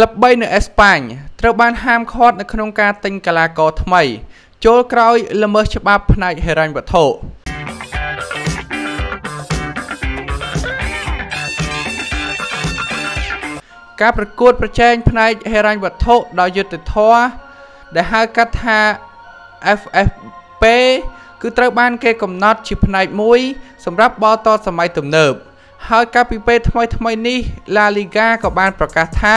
ក្លឹប3នៅអេស្ប៉ាញត្រូវបានហាមឃាត់នៅក្នុងការទិញកីឡាករថ្មី ចូលក្រោយល្មើសច្បាប់ផ្នែកហិរញ្ញវត្ថុការប្រកួតប្រជែងផ្នែកហិរញ្ញវត្ថុដោយយុត្តិធម៌ដែលហៅកាត់ថា FFP គឺត្រូវបានគេកំណត់ជាផ្នែកមួយសម្រាប់បលតសម័យទំនើបហើយកាលពីពេលថ្មីថ្មីនេះ La Liga ក៏បានប្រកាសថា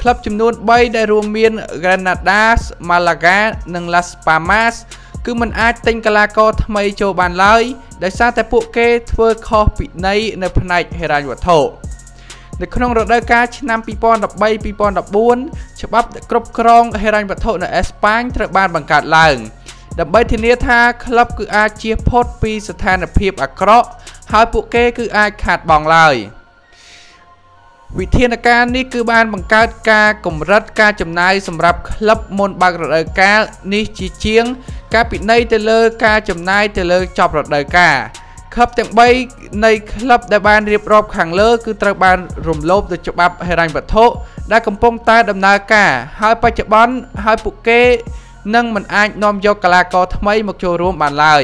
ក្លឹបចំនួន3ដែលរួមមាន Granadas, Malaga និង Las Palmas គឺមិនអាចទិញកីឡាករថ្មីចូលបានឡើយដោយសារតែពួកគេធ្វើខុសពិន័យនៅផ្នែកហិរញ្ញវត្ថុនៅក្នុងរដូវកាលឆ្នាំ2013-2014ច្បាប់គ្រប់គ្រងហិរញ្ញវត្ថុនៅអេស្ប៉ាញត្រូវបានបង្កើតឡើងដើម្បីធានាថាក្លឹបគឺអាចជៀសផុតពីស្ថានភាពអាក្រក់ហើយពួកគេគឺអាចខាតបង់ឡើយ វិធានការនេះគឺបានបង្កើតការកម្រិតការចំណាយសម្រាប់ក្លឹបមុនបើករដូវកាលនេះជាជាង ការពិន័យទៅលើការចំណាយទៅលើចប់រដូវកាលក្លឹបទាំង3នៃក្លឹបដែលបានរៀបរាប់ខាងលើគឺត្រូវបានរំលោភដោយច្បាប់ហិរញ្ញវត្ថុដែលកំពុងតែដំណើរការហើយបច្ចុប្បន្នហើយពួកគេនឹងមិនអាចនាំយកកីឡាករថ្មីមកចូលរួមបានឡើយ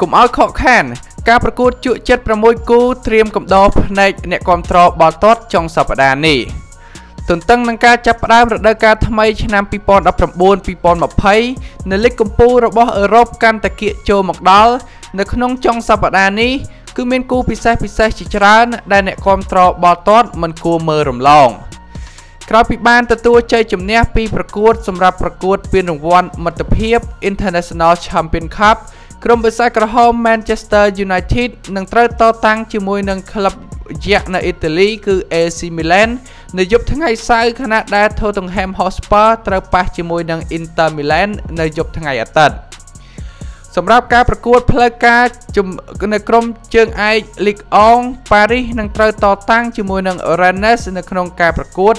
កុំឲ្យខកខាន ការប្រកួតជក់ចិត្ត6គូត្រៀមកំដរភ្នែកអ្នកគ្រប់គ្រងបាល់ទាត់ចុងសប្តាហ៍នេះទន្ទឹងនឹងការចាប់ផ្ដើមរដូវកាលថ្មីឆ្នាំ2019-2020នៅលីកកំពូលរបស់អឺរ៉ុបកាន់តែគៀកចូលមកដល់នៅក្នុងចុងសប្តាហ៍នេះគឺមានគូពិសេសពិសេសជាច្រើន ដែលអ្នកគ្រប់គ្រងបាល់ទាត់មិនគួរមើលរំលងក្រោយពីបានទទួលជ័យជំនះពីប្រកួតសម្រាប់ប្រកួតពានរង្វាន់មិត្តភាព International Champion Cup ក្រុមបិសាចក្រហម Manchester United នឹងត្រូវតតាំងជាមួយនឹងក្លឹបយក្សនៅអ៊ីតាលីគឺ AC Milan នៅយប់ថ្ងៃសៅរ៍ខណៈដែល Tottenham Hotspur ត្រូវប៉ះជាមួយនឹង Inter Milan នៅយប់ថ្ងៃអាទិត្យសម្រាប់ការប្រកួតផ្លូវការនៅក្រុមជើងឯកលីកអងប៉ារីសនឹងត្រូវតតាំងជាមួយនឹង Rennes នៅក្នុងការប្រកួត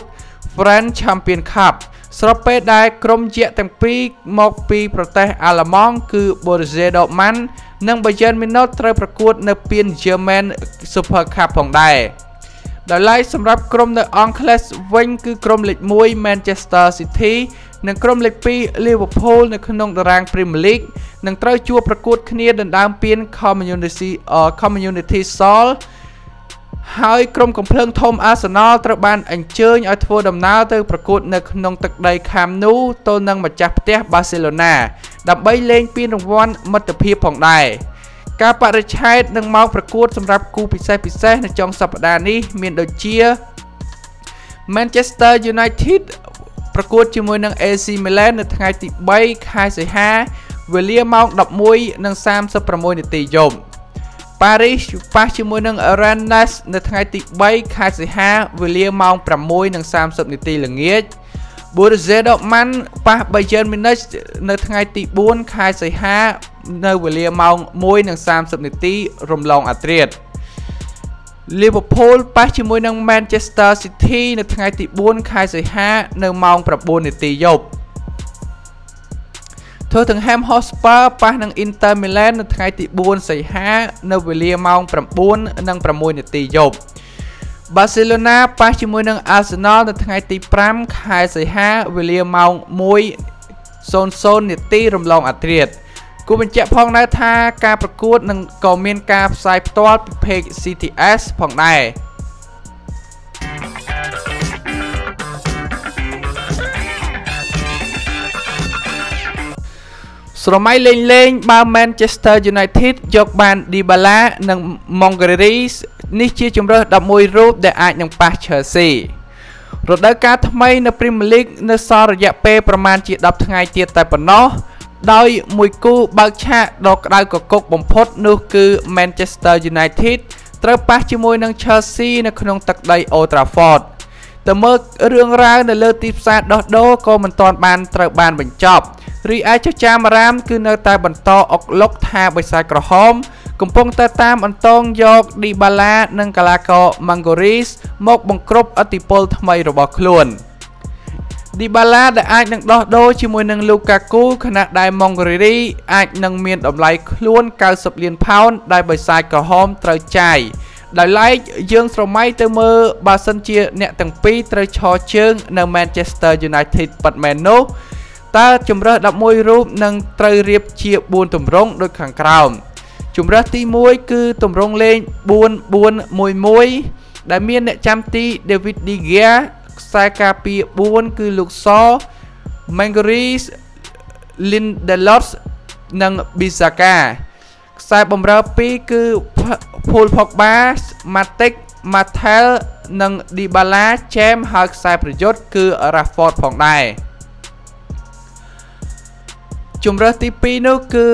French Champion Cup ស្របពេលដែលក្រុមយក្សទាំងពីរមកពីប្រទេសអាល្លឺម៉ង់គឺ Borussia Dortmund និង Bayern Munich ត្រូវប្រកួតនៅពាន German Super Cup ផងដែរដោយឡែកសម្រាប់ក្រុមនៅអង់គ្លេសវិញគឺក្រុមលេខ1 Manchester City និងក្រុមលេខ2 Liverpool នៅក្នុងតារាង Premier League នឹងត្រូវជួបប្រកួតគ្នាដណ្ដើមពាន Community Community Shield ហើយក្រុមកំភ្លើងធំ Arsenal ត្រូវបានអញ្ជើញឲ្យធ្វើដំណើរទៅប្រកួតនៅក្នុងទឹកដី Camp Nou ទល់នឹងម្ចាស់ផ្ទះ Barcelona ដើម្បីលេងពានរង្វាន់មិត្តភាពផងដែរការបរិច្ឆេទនឹងមកប្រកួតសម្រាប់គូពិសេសពិសេសនៅចុងសប្តាហ៍នេះមានដូចជា Manchester United ប្រកួតជាមួយនឹង AC Milan នៅថ្ងៃទី3ខែសីហាវេលាម៉ោង11:36នាទីយប់ ប៉ារីសប៉ះជាមួយនឹង Rennes នៅថ្ងៃទី3ខែសីហាវេលាម៉ោង6:30នាទីល្ងាច Borussia Dortmund ប៉ះ Bayern Munich នៅថ្ងៃទី4ខែសីហានៅវេលាម៉ោង1:30នាទីរំលងអាត្រៀត Liverpool ប៉ះជាមួយនឹង Manchester City នៅថ្ងៃទី4ខែសីហានៅម៉ោង9នាទីយប់ Tottenham Hotspur ប៉ះនឹង Inter Milan នៅថ្ងៃទី4សីហានៅវេលាម៉ោង9:06នាទីយប់ Barcelona ប៉ះជាមួយនឹង Arsenal នៅថ្ងៃទី5ខែសីហាវេលាម៉ោង1:00នាទីរំលងអាត្រៀតគូបញ្ជាក់ផងដែរថាការប្រកួតនឹងក៏មានការផ្សាយផ្ទាល់ពី page CTS ផងដែរ ស្រមៃលេងលេងបើ Manchester United យកបាន Dybala និង Mongeris នេះជាជម្រើស11រូបដែលអាចនឹងប៉ះ Chelsea រដូវកាលថ្មីនៅ Premier League នៅសល់រយៈពេលប្រមាណជា10ថ្ងៃទៀតតែប៉ុណ្ណោះដោយមួយគូបើកឆាកដ៏ក្តៅកគុកបំផុតនោះគឺ Manchester United ត្រូវប៉ះជាមួយនឹង Chelsea នៅក្នុងទឹកដី Old Trafford ទៅមើលរឿងរ៉ាវនៅលើទីផ្សារដោះដូរក៏មិនទាន់បានត្រូវបានបញ្ចប់រីឯចចាមអារាម គឺនៅតែបន្តអុកលុកថាបិសាចក្រហម កំពុងតែតាមអន្តងយកឌីបាឡានិងកាឡាកោម៉ាងហ្គូរីសមកបង្ក្រប់អតិពលថ្មីរបស់ខ្លួន ឌីបាឡាដែលអាចនឹងដោះដូរជាមួយនឹងលូកាគូខណៈដែលម៉ុងហ្គេរីអាចនឹងមានតម្លៃខ្លួន90លានផោនដែលបិសាចក្រហមត្រូវចាយ ដោយឡែកយើងស្រមៃទៅមើលបើសិនជាអ្នកទាំងពីរត្រូវឈរជើងនៅ Manchester United ប៉ាត់មែននោះតើជំរើស11រូបនឹងត្រូវរៀបជា4ទម្រង់ដូចខាងក្រោមជំរើសទី1គឺទម្រង់លេង4411ដែលមានអ្នកចាំទី David De Gea ខ្សែការពារ4គឺលោកស Mangaris Lindelof និង Bisaka ខ្សែបំរើ2គឺ Paul Pogba Matic Martel និង Dybala James ហើយខ្សែប្រយុទ្ធគឺ Rashford ផងដែរជំរើសទី2នោះគឺ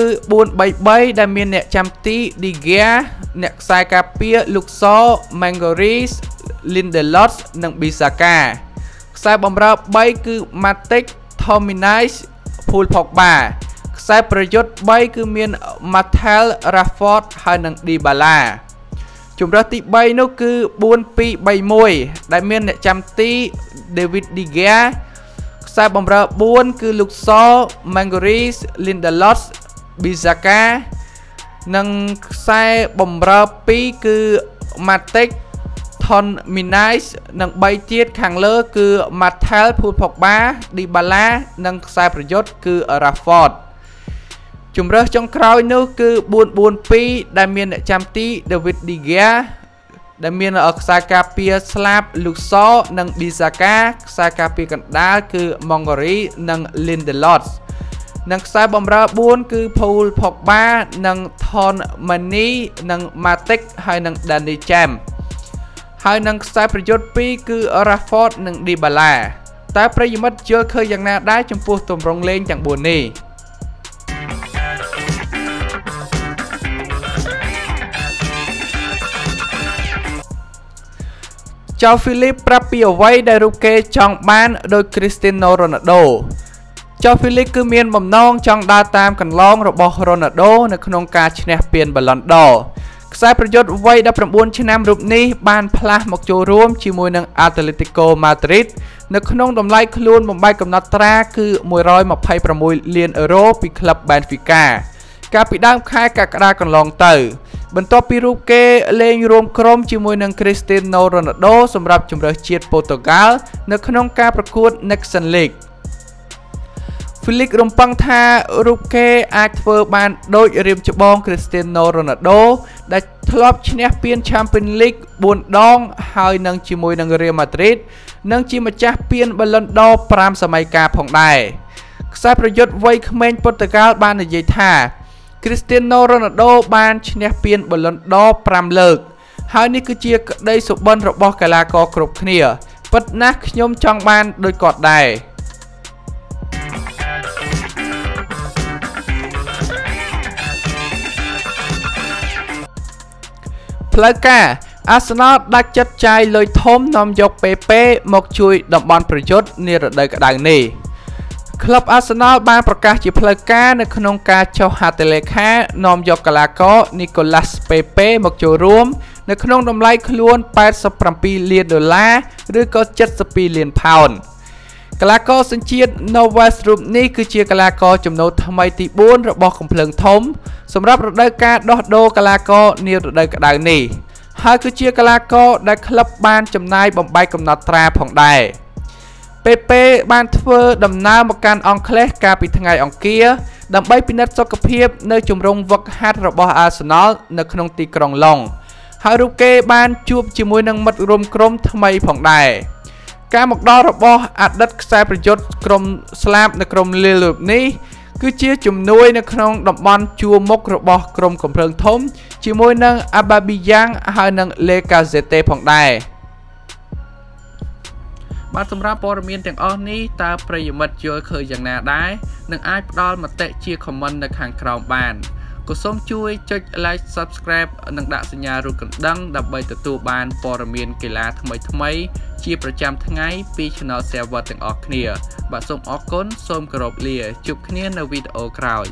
433ដែលមានអ្នកចាំទី De Gea អ្នកខ្សែការពារ Luxor Mangoris Lindelof និង Bisaka ខ្សែបំរើ3គឺ Matic Tominais Paul Pogba ខ្សែប្រយុទ្ធ3គឺមាន Martel Rashford ហើយនិង Dybala ជំរើសទី3នោះគឺ4231ដែលមានអ្នកចាំទី David De Gea ខ្សែបំរើ4គឺ Luxor Mangoris Lindelof Bizaka និងខ្សែបំរើ2គឺ Matic Thon Minais និង3ទៀតខាងលើគឺ Martel Phul Pogba Dybala និងខ្សែប្រយុទ្ធគឺ Rashford ជំរើសចុងក្រោយនោះគឺ442ដែលមានអ្នកចាំទី David De Gea ដែលមានខ្សែការពារស្លាប Luxor និង Bisaka ខ្សែការពារកណ្ដាលគឺ Mongori និង Lindelof និងខ្សែបំរើ4គឺ Paul Pogba និង Thon Mani និង Matic ហើយនិង Danny James ហើយនឹងខ្សែប្រយុទ្ធ2គឺ Rashford និង Dybala តែប្រិយមិត្តយល់ឃើញយ៉ាងណាដែរចំពោះទម្រង់លេងទាំង4នេះ ចៅហ្វីលីបប្រាប់ពីអ្វីដែលរូបគេចង់បានដោយ Cristiano Ronaldo ចៅហ្វីលីបគឺមានបំណងចង់ដើរតាមកន្លងរបស់ Ronaldo នៅក្នុងការឈ្នះពាន Ballon d'Or ខ្សែប្រយុទ្ធវ័យ19ឆ្នាំរូបនេះបានផ្លាស់មកចូលរួមជាមួយនឹង Atletico Madrid នៅក្នុងតម្លៃខ្លួនបំបីកំណត់ត្រាគឺ126លានអឺរ៉ូពីក្លឹប Benfica កាលពីដើមខែកក្កដាកន្លងទៅ បន្ទាប់ពីរូបគេលេងរួមក្រុមជាមួយនឹង Cristiano Ronaldo សម្រាប់ជម្រើសជាតិប៉ូទុយហ្គាល់នៅក្នុងការប្រកួត Nations League Felix រំពឹងថារូបគេអាចធ្វើបានដូចរៀមច្បង Cristiano Ronaldo ដែលធ្លាប់ឈ្នះពាន Champions League 4ដង ហើយនឹងជាមួយនឹង Real Madrid និងជាម្ចាស់ពាន Ballon d'Or 5សម័យកាលផងដែរខ្សែប្រយុទ្ធវ័យក្មេងពុតកាល់បាននិយាយថា Cristiano Ronaldo បានឈ្នះពាន Ballon d'Or 5លើក ហើយនេះគឺជាក្តីសុបិនរបស់កីឡាករគ្រប់គ្នាពិតណាស់ខ្ញុំចង់បានដូចគាត់ដែរផ្លូវការអាសនលដាច់ចិត្តចាយលុយធំនាំយកពេពេមកជួយតំបន់ប្រយុទ្ធនារដូវក្តៅនេះ ក្លឹបអាសនលបានប្រកាសជាផ្លូវការនៅក្នុងការចុះហត្ថលេខានាំយកកីឡាករ Nicolas Pepe មកចូលរួមនៅក្នុងតម្លៃខ្លួន87លានដុល្លារឬក៏72លានផោនកីឡាករសញ្ជាតិ Novas រូបនេះគឺជាកីឡាករចំណូលថ្មីទី4របស់កំភ្លើងធំ សម្រាប់រដូវកាលដោះដូរកីឡាករនារដូវក្តៅនេះហើយគឺជាកីឡាករដែលក្លឹបបានចំណាយបំបែកកំណត់ត្រាផងដែរ។ ពេពេបានធ្វើដំណើរមកកាន់អង់គ្លេសកាលពីថ្ងៃអង្គារដើម្បីពិនិត្យសុខភាពនៅជំរំវឹកហាត់របស់ Arsenal នៅក្នុងទីក្រុងឡុងហើយរូបគេបានជួបជាមួយនឹងមិត្តរួមក្រុមថ្មីផងដែរការមកដល់របស់អតីតខ្សែប្រយុទ្ធក្រុមស្លាបនៅក្រុមលីលនេះគឺជាជំនួយនៅក្នុងតំបន់ជួរមុខរបស់ក្រុមកំភ្លើងធំ ជាមួយនឹងអាបាប៊ីយ៉ាងហើយនិងលេកាហ្សេតេផងដែរ បាទសម្រាប់ព័ត៌មានទាំងអស់នេះតើប្រិយមិត្តយល់ឃើញយ៉ាងណាដែរនិងអាចផ្ដល់មតិជា comment នៅខាងក្រោមបានក៏សូមជួយចុច like subscribe និងដាក់សញ្ញារូបកណ្ដឹងដើម្បីទទួលបានព័ត៌មានកីឡាថ្មីៗជាប្រចាំថ្ងៃពី Channel Server ទាំងអស់គ្នា បាទសូមអរគុណសូមគោរពលាជួបគ្នានៅវីដេអូក្រោយ